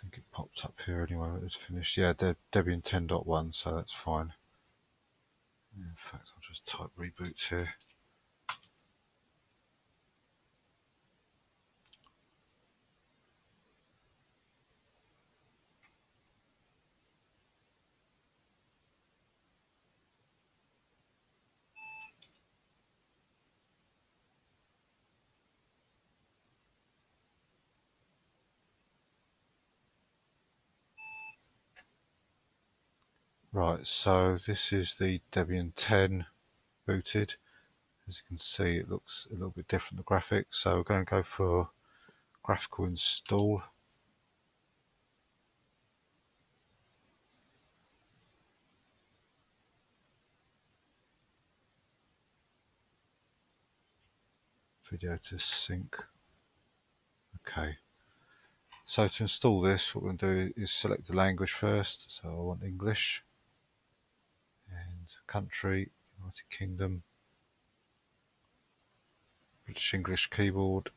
think it popped up here anyway when it was finished. Yeah, De Debian 10.1, so that's fine. In fact, I'll just type reboot here. Right, so this is the Debian 10 booted. As you can see, it looks a little bit different, the graphics. So we're going to go for graphical install. Video to sync. Okay. So to install this, what we're going to do is select the language first. So I want English country, United Kingdom, British English keyboard,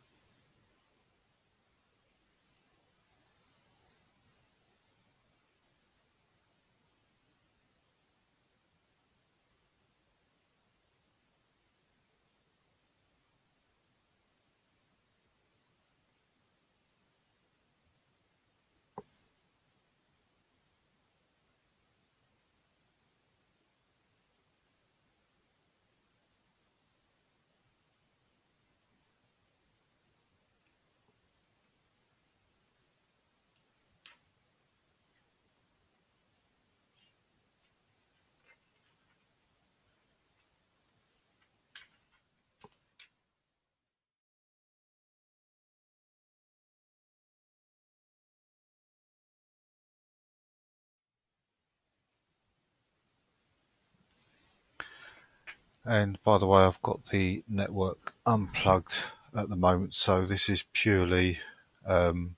And by the way, I've got the network unplugged at the moment, so this is purely um,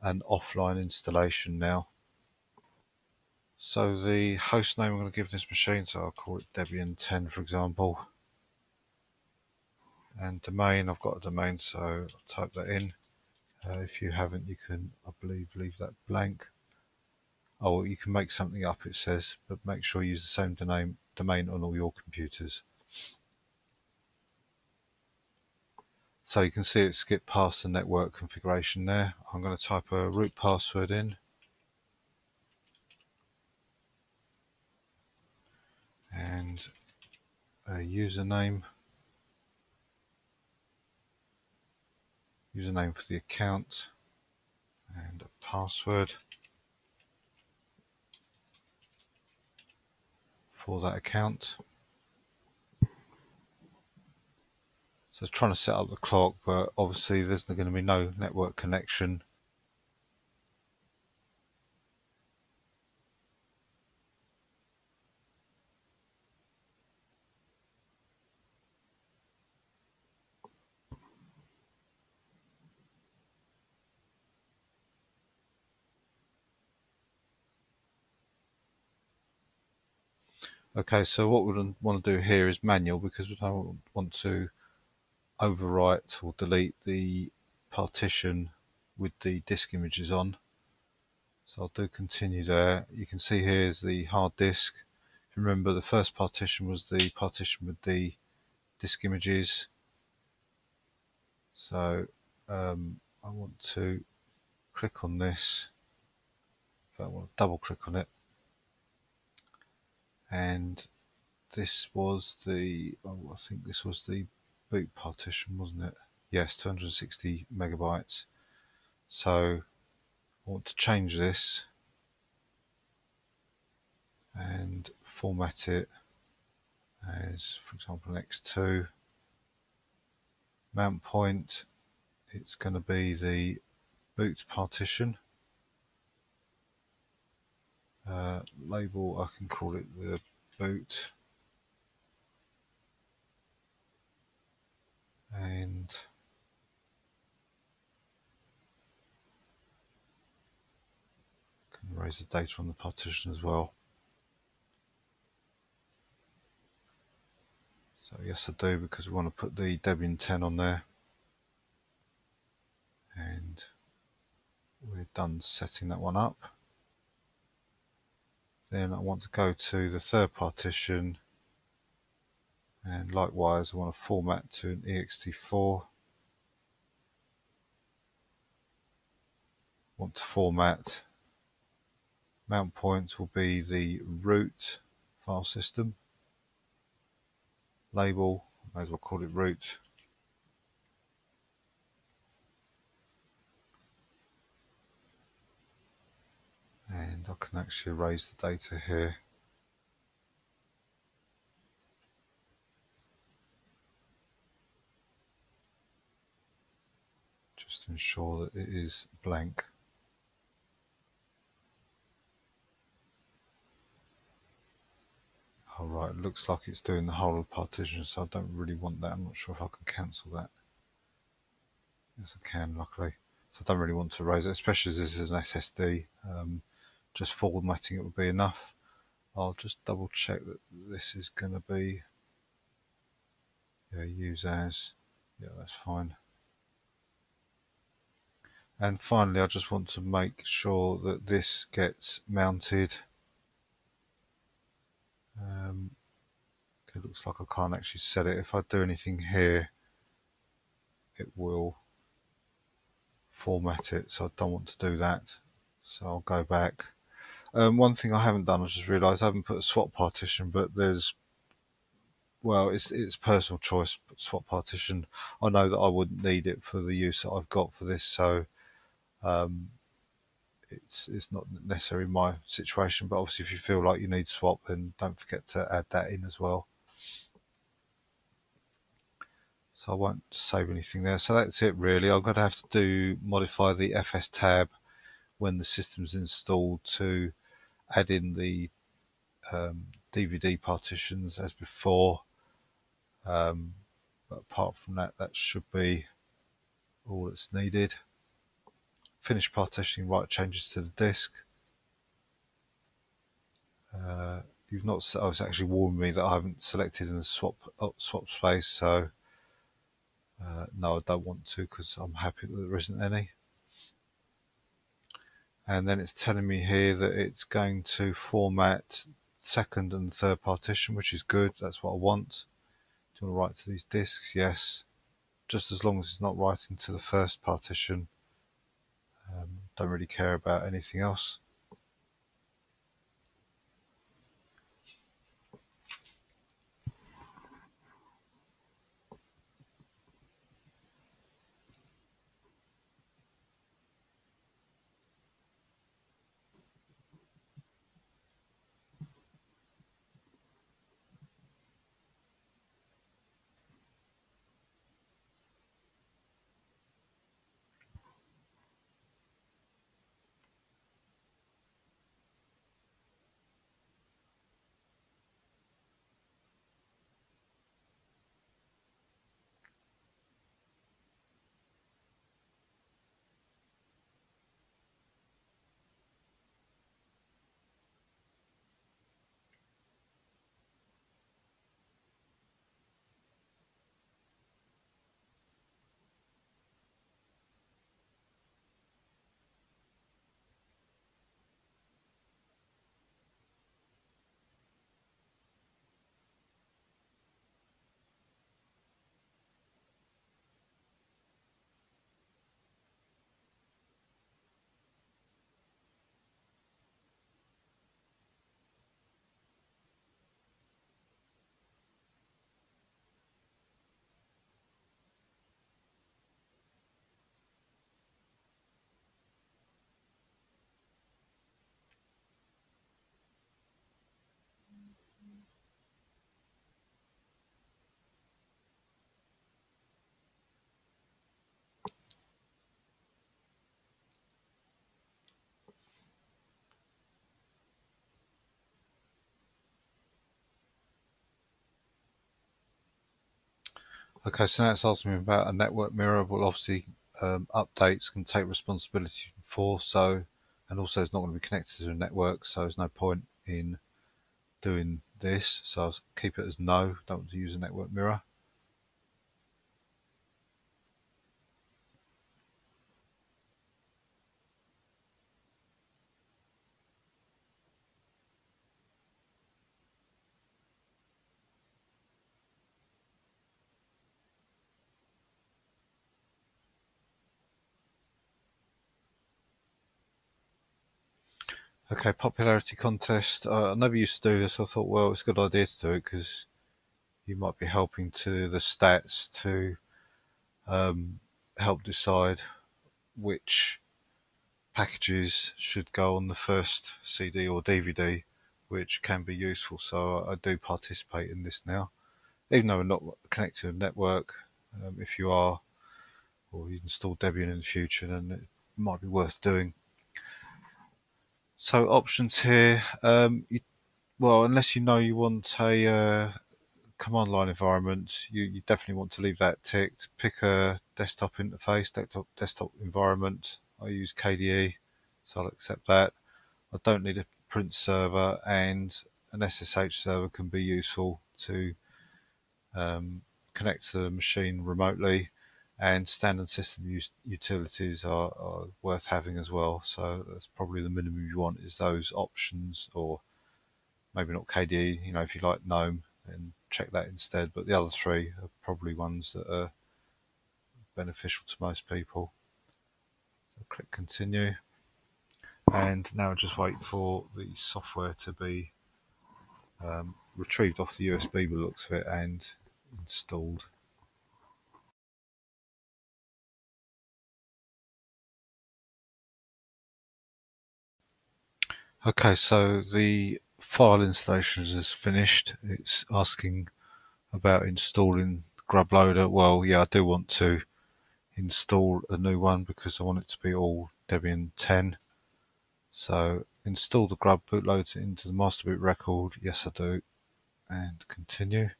an offline installation now. So the host name I'm going to give this machine, so I'll call it Debian 10 for example. And domain, I've got a domain, so I'll type that in. Uh, if you haven't, you can, I believe, leave that blank. Oh, you can make something up, it says, but make sure you use the same domain, domain on all your computers. So you can see it skipped past the network configuration there. I'm going to type a root password in. And a username. Username for the account and a password. For that account. So it's trying to set up the clock, but obviously there's going to be no network connection. Okay, so what we want to do here is manual because we don't want to overwrite or delete the partition with the disk images on. So I'll do continue there. You can see here is the hard disk. If you remember, the first partition was the partition with the disk images. So um, I want to click on this. I want to double click on it and this was the oh, I think this was the boot partition wasn't it? Yes 260 megabytes. So I want to change this and format it as for example an ext2 mount point it's going to be the boot partition uh, label, I can call it the boot. And can erase the data on the partition as well. So yes I do because we want to put the Debian 10 on there and we're done setting that one up. Then I want to go to the third partition. And likewise I want to format to an ext4 want to format. Mount point will be the root file system label may as well call it root and I can actually erase the data here just ensure that it is blank. Alright, it looks like it's doing the whole of the partition, so I don't really want that. I'm not sure if I can cancel that. Yes, I can, luckily. So I don't really want to erase it, especially as this is an SSD. Um, just formatting it would be enough. I'll just double check that this is going to be yeah, use as. Yeah, that's fine. And finally, I just want to make sure that this gets mounted. Um, it looks like I can't actually set it. If I do anything here, it will format it. So I don't want to do that. So I'll go back. Um, one thing I haven't done, I just realised I haven't put a swap partition, but there's, well, it's it's personal choice. Swap partition. I know that I wouldn't need it for the use that I've got for this, so um, it's it's not necessarily my situation, but obviously if you feel like you need swap, then don't forget to add that in as well. So I won't save anything there. So that's it really. I'm going to have to do modify the fstab when the system's installed to add in the um, DVD partitions as before. Um, but apart from that, that should be all that's needed. Finish partitioning write changes to the disk. Uh, you've not oh, it's actually warned me that I haven't selected in the swap swap space so uh, no I don't want to because I'm happy that there isn't any and then it's telling me here that it's going to format second and third partition which is good. That's what I want. Do you want to write to these disks yes. Just as long as it's not writing to the first partition. Um, don't really care about anything else. Okay, so now it's asking me about a network mirror. Well, obviously, um, updates can take responsibility for, so, and also it's not going to be connected to a network, so there's no point in doing this. So I'll keep it as no, don't want to use a network mirror. Okay, popularity contest. Uh, I never used to do this. I thought, well, it's a good idea to do it because you might be helping to the stats to um, help decide which packages should go on the first CD or DVD, which can be useful. So I do participate in this now, even though we're not connected to a network. Um, if you are, or you install Debian in the future, then it might be worth doing. So options here, um, you, well, unless you know you want a uh, command line environment, you, you definitely want to leave that ticked. Pick a desktop interface, desktop, desktop environment. I use KDE, so I'll accept that. I don't need a print server and an SSH server can be useful to um, connect to the machine remotely and standard system utilities are, are, worth having as well. So that's probably the minimum you want is those options or maybe not KDE, you know, if you like GNOME then check that instead. But the other three are probably ones that are beneficial to most people. So click continue. And now just wait for the software to be um, retrieved off the USB by the looks of it and installed. Okay, so the file installation is finished. It's asking about installing Grub Loader. Well, yeah, I do want to install a new one because I want it to be all Debian 10. So install the Grub bootloader into the master boot record. Yes, I do. And continue.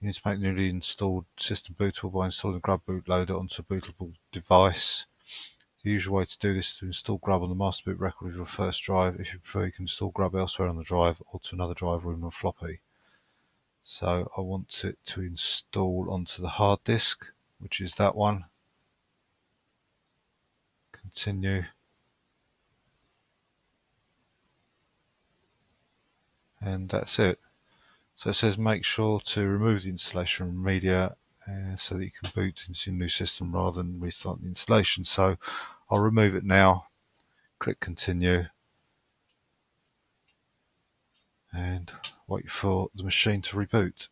You need to make newly installed system bootable by installing Grub bootloader onto a bootable device. The usual way to do this is to install Grub on the master boot record of your first drive. If you prefer, you can install Grub elsewhere on the drive or to another drive or even a floppy. So I want it to install onto the hard disk, which is that one. Continue. And that's it. So it says make sure to remove the installation from media uh, so that you can boot into your new system rather than restart the installation. So I'll remove it now, click continue and wait for the machine to reboot.